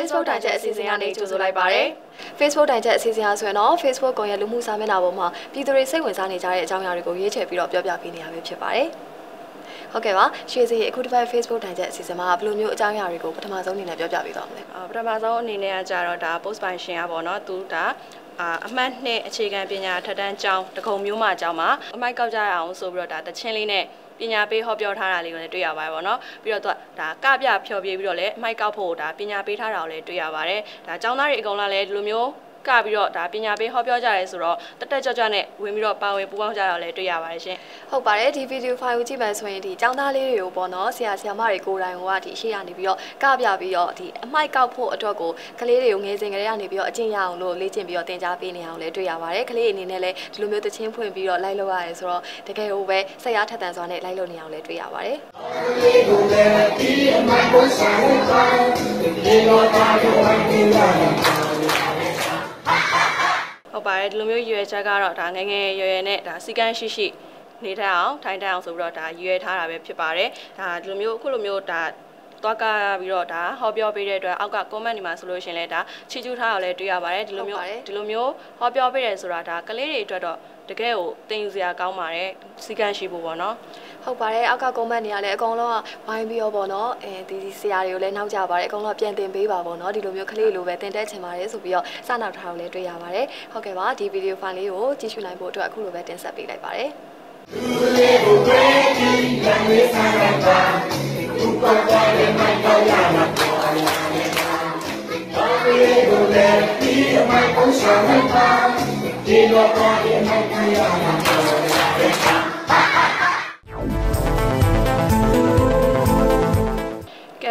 ္ဂလာပါ Facebook တိုင်ချက်အစီအစဉ်ကနေကြိုဆိုလိုက်ပါရစေ Facebook တိုင်ချက်အစီအစဉ်အားဆိုရင်တော့ Facebook ကွန်ရက်လူမှုစာမျက်နှာပေါ်မှာပြည်သူတွေစိတ်ဝင်စားနေကြတဲ့အကြောင်းအရာတွေကိုရွေးချယ်ပြီးတော့ပြောပြပေးနေရပဲဖြစ်ပါတယ်ဟုတ်ကဲ့ပါရွှေစီအခုတစ်ပတ် Facebook တိုင်ချက်အစီအစဉ်မှာဘယ်လိုမျိုးအကြောင်းအရာတွေကိုပထမဆုံးအနေနဲ့ပြောပြပေးသွားမလဲ အာပထမဆုံးအနေနဲ့ကကြတော့ဒါ post ပိုင်ရှင်อ่ะပေါ့เนาะသူဒါအာအမှတ်နှစ်အခြေခံပညာထက်တန်းကျောင်းတကုံမျိုးမှကျောင်းမှာအမိုက်ကောက်ကြရအောင်ဆိုပြီးတော့ဒါတချင်းလေးနဲ့ ပညာပေးဟောပြောထားတာလေးကိုလည်းတွေ့ရပါတယ်ပေါ့နော်ပြီးတော့သူကဒါကပြဖြော်ပြပြီးတော့လည်းအမိုက်ကောက်ဖို့ဒါပညာပေးထားတာကိုလည်းတွေ့ရပါတယ်ဒါကျောင်းသားတွေအကုန်လုံးလည်းဒီလိုမျိုး ကပြီးတော့ဒါပညာပေးဟောပြောကြရဲဆိုတော့တက်တက်ကြွကြွနဲ့ဝင်ပြီးတော့ပါဝင်ပူးပေါင်းကြတာလည်းတွေ့ရပါတယ်ရှင်ဟုတ်ပါတယ်ဒီဗီဒီယိုဖိုင်ကိုကြည့်မယ်ဆိုရင်ဒီចောင်းသားလေးတွေကိုပေါ့နော်ဆရာဆရာမတွေကိုယ်တိုင်ကဒီရှေ့ရနေပြီးတော့ကပြပြီးတော့ဒီအမိုက်ကောက်ဖို့အတွက်ကိုကလေးတွေကိုငယ်စဉ်ကလေးကနေပြီးတော့အကျင့်ရအောင်လို့လေ့ကျင့်ပြီးတော့သင်ကြားပေးနေအောင်လည်းတွေ့ရပါတယ်ကလေးအနေနဲ့လည်းဒီလိုမျိုးတချင်းဖွင့်ပြီးတော့လိုက်လို့ရတယ်ဆိုတော့တကယ်ဟိုပဲဆက်ရထက်တန်စွာနဲ့လိုက်လို့နေအောင်လည်းတွေ့ရပါတယ်ကိုလည်းဒီအမိုက်ကိုဆောင်ပါဒီလိုတာကိုဝိုင်းနေရတယ် ဟုတ်ပါတယ်ဒီလိုမျိုးရွယ်ချက်ကတော့ဒါငယ်ငယ်ရွယ်ရွယ်နဲ့ဒါစီကန်းရှိရှိနေထိုင်အောင်ထိုင်ထိုင်အောင်ဆိုပြီးတော့ဒါရွယ်ထားတာပဲဖြစ်ပါတယ်ဒါဒီလိုမျိုးအခုလိုမျိုးဒါသွားကပြီးတော့ဒါဟောပြောပေးတဲ့အတွက်အောက်က comment တွေမှာဆိုလို့ရှိရင်လည်းဒါချီကျူးထားအောင်လည်းတွေ့ရပါတယ်ဒီလိုမျိုးဒီလိုမျိုးဟောပြောပေးတယ်ဆိုတာဒါကလေးတွေအတွက်တော့ တကယ်ကိုတင်ယူစရာကောင်းပါတယ်စီကန်းရှိဖို့ပေါ့နော်ဟုတ်ပါတယ်အောက်ကကွန်မန့်တွေကလည်းအကုန်လုံးကဝိုင်းပြီးတော့ပေါ့နော်အဲဒီဆရာတွေကိုလည်းနောက်ကြပါတယ်အကုန်လုံးပြန်တင်ပေးပါပေါ့နော်ဒီလိုမျိုးကလေးလိုပဲတင်တက်ချင်ပါတယ်ဆိုပြီးတော့စနောက်ထားအောင်လည်းတွေ့ရပါတယ်ဟုတ်ကဲ့ပါဒီဗီဒီယိုဖိုင်လေးကိုကြည့်ရှုနိုင်ဖို့အတွက်အခုလိုပဲတင်ဆက်ပေးလိုက်ပါတယ်လေးကိုဝဲဒီလမ်းလေးဆိုင်ပါသူ့ပတ်တာလည်း မိုက်တော့ရမှာ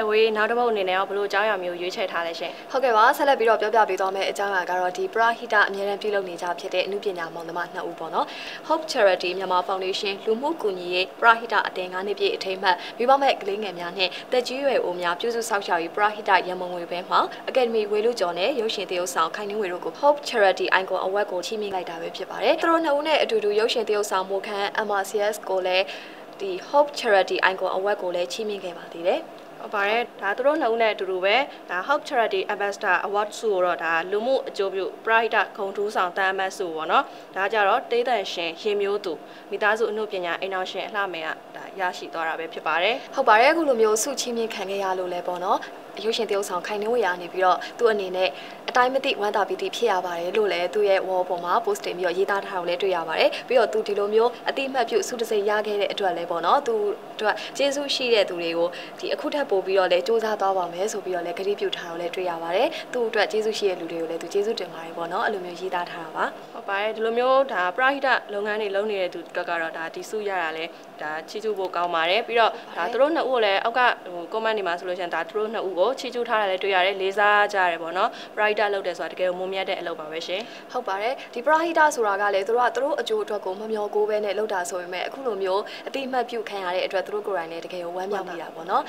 ကဲဝေးနောက်တစ်ပုတ်အနေနဲ့ရောဘယ်လိုအကြောင်းအရာမျိုးရွေးချယ်ထားလဲရှင်ဟုတ်ကဲ့ပါဆက်လက်ပြီးတော့ပြောပြပေးသွားမယ့်အကြောင်းအရာကတော့ဒီပရာဟိတအမြဲတမ်းပြုလုပ်နေကြဖြစ်တဲ့အမှုပညာမောင်နှမနှစ်ဦးပေါ့နော် Hope Charity မြန်မာ Foundation လူမှုကူညီရေးပရာဟိတအသင်း9နှစ်ပြည့်အထိမ်းအမှတ်မိဘမဲ့ကလေးငယ်များနဲ့တက်ကြီးရွယ်အိုများပြုစုစောင့်ရှောက်ရေးပရာဟိတရန်မုံငွေပဲမှာ Academy ဝေလူကျော်နဲ့ရုပ်ရှင်သရုပ်ဆောင်ခိုင်နှင်းဝေတို့ကို Hope Charity Icon Award ကိုချီးမြှင့်လိုက်တာပဲဖြစ်ပါတယ်သူတို့နှစ်ဦးနဲ့အတူတူရုပ်ရှင်သရုပ်ဆောင်မိုခန်း MRCS ကိုလည်းဒီ Hope Charity Icon Award ကိုလည်းချီးမြှင့်ခဲ့ပါသေးတယ် ဟုတ်ပါတယ်ဒါသူတို့နှစ်ဦးနဲ့အတူတူပဲဒါ Hope Charity Ambassador Award ဆုကိုတော့ဒါလူမှုအကျိုးပြု Pride ခုံထူးဆောင်တမ်းအမတ်ဆုပေါ့နော်ဒါကြတော့တေးတန်ရှင်ရင်မျိုးသူမိသားစုအမှုပညာအိမ်အောင်ရှင်အလှမယ်ကဒါရရှိသွားတာပဲဖြစ်ပါတယ်ဟုတ်ပါတယ်အခုလိုမျိုးစုချင်းမြင့်ခံခဲ့ရလို့လဲပေါ့နော် ရုပ်ရှင်တရုပ်ဆောင်ခိုင်နှင်းဝေရနေပြီးတော့သူ့အနေနဲ့အတိုင်းမသိဝမ်းသာပီတိဖြစ်ရပါတယ်လို့လည်းသူ့ရဲ့ wall ပေါ်မှာ post တင်ပြီးတော့ရေးသားထားတာကိုလည်းတွေ့ရပါတယ်ပြီးတော့သူဒီလိုမျိုးအတိအမှတ်ပြုစုတစိမ့်ရခဲ့တဲ့အတွက်လည်းပေါ့နော်သူတို့ကျေးဇူးရှိတဲ့သူတွေကိုဒီအခုထပ်ပို့ပြီးတော့လည်းစူးစမ်းသွားပါမယ်ဆိုပြီးတော့လည်းဂရုပြုထားတာကိုလည်းတွေ့ရပါတယ်သူ့အတွက်ကျေးဇူးရှိတဲ့လူတွေကိုလည်းသူကျေးဇူးတင်ပါတယ်ပေါ့နော်အဲ့လိုမျိုးရေးသားထားတာပါဟုတ်ပါတယ်ဒီလိုမျိုးဒါပရဟိတလုပ်ငန်းတွေလုပ်နေတဲ့သူတွေကတော့ဒါဒီစုရတာလဲဒါချီကျူဖို့ကောင်းပါတယ်ပြီးတော့ဒါသူတို့နှစ်ဦးကိုလည်းအောက်ကဟို comment တွေမှာဆိုလို့ရှိရင်ဒါသူတို့နှစ်ဦးကိုချီကျူထားတာလည်းတွေ့ရတယ်လေးစားကြရတယ်ပေါ့နော်ပရဟိတလုပ်တယ်ဆိုတာတကယ်ကိုမုံမြတ်တဲ့အလုပ်ပါပဲရှင်ဟုတ်ပါတယ်ဒီပရာဟိတဆိုတာကလည်းသူတို့ကသူတို့အကျိုးအတွက်ကိုမမျောကိုပဲနဲ့လုပ်တာဆိုပေမဲ့အခုလိုမျိုးအတိအမှတ်ပြုခံရတဲ့အတွက်သူတို့ကိုယ်တိုင်လည်းတကယ်ကိုဝမ်းမြောက်မိတာပေါ့နော်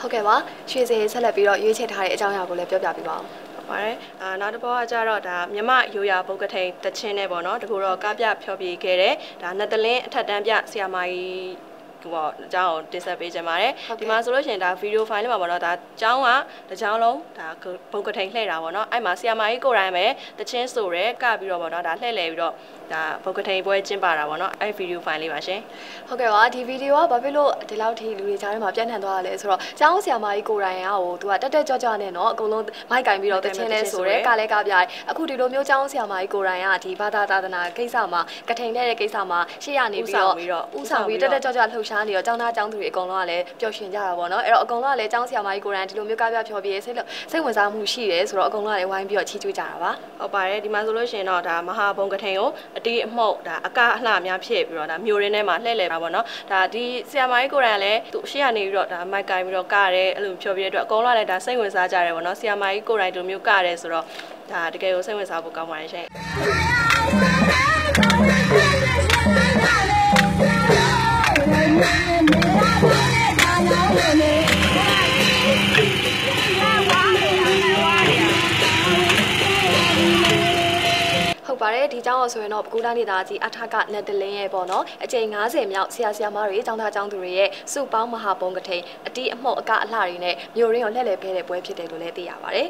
ဟုတ်ကဲ့ပါရွှေစင်ဆက်လက်ပြီးတော့ရွေးချယ်ထားတဲ့အကြောင်းအရာကိုလည်းပြောပြပေးပါအောင်ဟုတ်ပါတယ်အာနောက်တစ်ပေါ်ကကြတော့ဒါမြမရိုးရာဘုတ်ကထိန်တချင်းနဲ့ပေါ့နော်တကူတော့ကားပြဖြောပြခဲ့တဲ့ဒါနတ်တလင်းအထက်တန်းပြဆရာမကြီး ဟိုအကြောင်းကိုတင်ဆက်ပေးကြပါတယ်ဒီမှာဆိုလို့ရှိရင်ဒါဗီဒီယိုဖိုင်လေးမှာပေါ့နော်ဒါအကြောင်းကတစ်ကြောင်းလုံးဒါဘုတ်ကထိန်လှည့်တာပေါ့နော်အဲ့မှာဆရာမကြီးကိုယ်တိုင်ပဲတချင်းဆိုရဲကပြီးတော့ပေါ့နော်ဒါလှည့်လဲပြီးတော့ဒါဘုတ်ကထိန်ပွဲကျင်းပတာပေါ့နော်အဲ့ဗီဒီယိုဖိုင်လေးပါရှင် ဟုတ်ကဲ့ပါဒီဗီဒီယိုကဘာဖြစ်လို့ဒီလောက်ထိလူတွေကြားထဲမှာပြန့်နှံ့သွားရလဲဆိုတော့ကျောင်းဆရာမကြီးကိုယ်တိုင်ကဟိုသူကတက်တက်ကြွကြွနဲ့เนาะအကုန်လုံးမိုက်ကင်ပြီးတော့တချင်းလဲဆိုရဲကလည်းကပြရဲအခုဒီလိုမျိုးကျောင်းဆရာမကြီးကိုယ်တိုင်ကဒီဘာသာသာသနာကိစ္စမှာကထိန်တဲ့ကိစ္စမှာရှေ့ရနေပြီးတော့ဥဆောင်ပြီးတက်တက်ကြွကြွလှုပ်ရှားနေတော့ကျောင်းသားကျောင်းသူတွေအကုန်လုံးကလည်းပျော်ရွှင်ကြတာပေါ့เนาะအဲ့တော့အကုန်လုံးကလည်းကျောင်းဆရာမကြီးကိုယ်တိုင်ဒီလိုမျိုးကပြဖြောပြစိတ်စိတ်ဝင်စားမှုရှိတယ်ဆိုတော့အကုန်လုံးကလည်းဝိုင်းပြီးတော့ချီးကျူးကြတာပါ ဟုတ်ပါတယ်ဒီမှာဆိုလို့ရှိရင်တော့ဒါမဟာဘုံကထိန်ကို အတီးအမှုတ်ဒါအကအလှများဖြစ်ပြီးတော့ဒါမျိုးရင်းထဲမှာလှည့်လည်တာပေါ့နော်ဒါဒီဆီယမိုင်းကိုယ်တိုင်ကလည်းသူရှေ့ကနေပြီးတော့ဒါမိုက်ကင်ပြီးတော့ကရဲအဲ့လိုဖြောပြတဲ့အတွက်အကုန်လုံးကလည်းဒါစိတ်ဝင်စားကြတယ်ပေါ့နော်ဆီယမိုင်းကိုယ်တိုင်ဒီလိုမျိုးကရဲဆိုတော့ဒါတကယ်ကိုစိတ်ဝင်စားဖို့ကောင်းပါတယ်ရှင် ဟုတ်ပါတယ်ဒီကျောင်းအောင်ဆိုရင်တော့ပကူလာနေသားကြီးအထကလက်တလင်းရဲ့ပေါ့နော်အချိန်90မြောက်ဆရာဆရာမတွေကျောင်းသားကျောင်းသူတွေရဲ့စုပေါင်းမဟာပုံကထိန်အတီးအမှုတ်အကအလှတွေနဲ့မျိုးရင်းကိုလှည့်လည်ပေးတဲ့ပွဲဖြစ်တယ်လို့လည်းသိရပါတယ်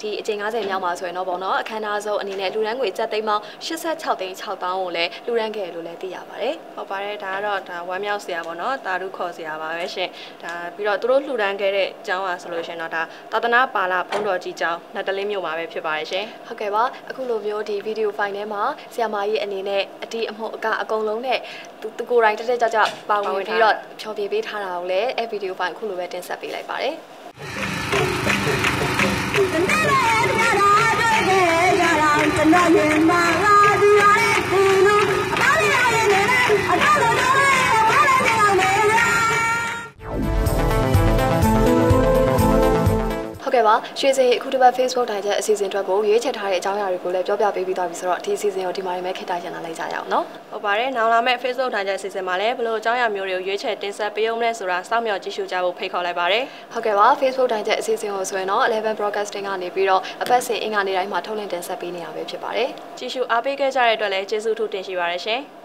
ဒီအချိန်90မြောက်မှာဆိုရင်တော့ပေါ့နော်အခမ်းအနားဆုံးအနေနဲ့လူရန်ငွေ7သိန်းပေါင်း86သိန်း6ပေါင်းကိုလည်းလူရန်ခဲ့လို့လည်းသိရပါတယ်ဟုတ်ပါတယ်ဒါကတော့ဒါဝမ်းမြောက်ဆရာပေါ့နော်တာရုခေါ်ဆရာပါပဲရှင်ဒါပြီးတော့သူတို့လှူဒန်းခဲ့တဲ့ကျောင်းပါဆိုလို့ရှင်တော့ဒါသာသနာပါလာဘုန်းတော်ကြီးကျောင်းလက်တလင်းမြို့မှာပဲဖြစ်ပါတယ်ရှင်ဟုတ်ကဲ့ပါအခုလိုမျိုးဒီဗီဒီယိုဖိုင်ထဲမှာဆီယမာကြီးအနေနဲ့အတီးအမှုတ်အကအကုန်လုံးနဲ့သူသူကိုယ်တိုင်တက်တက်ကြကြပါဝင်ပြီးတော့ဖြောပြပေးထားတာကိုလည်းအဲဗီဒီယိုဖိုင်အခုလိုပဲတင်ဆက်ပေးလိုက်ပါတယ်ကျွန်တော်ရင်ပါ ပါရွှေစင်အခုတစ်ပတ် Facebook တိုင်ချက်အစီအစဉ်အတွက်ကိုရွေးချယ်ထားတဲ့အကြောင်းအရာတွေကိုလည်းပြောပြပေးပြီးသွားပြီဆိုတော့ဒီအစီအစဉ်ကိုဒီမှာနေမဲ့ခေတ္တရန်လာလိုက်ကြရအောင်နော်ဟုတ်ပါတယ်နောက်လာမယ့် Facebook ထိုင်ချက်စီစဉ်မှာလည်းဘလို့အကြောင်းအရာမျိုးတွေကိုရွေးချယ်တင်ဆက်ပေးအောင်လဲဆိုတာစောင့်မျှော်ကြည့်ရှုကြဖို့ဖိတ်ခေါ်လိုက်ပါတယ်ဟုတ်ကဲ့ပါ Facebook တိုင်ချက်အစီအစဉ်ကိုဆိုရင်တော့11 broadcasting ကနေပြီးတော့အပတ်စဉ်အင်္ဂါနေ့တိုင်းမှာထုတ်လွှင့်တင်ဆက်ပေးနေတာပဲဖြစ်ပါတယ်ကြည့်ရှုအားပေးခဲ့ကြတဲ့အတွက်လည်းကျေးဇူးထူးတင်ရှိပါတယ်ရှင်။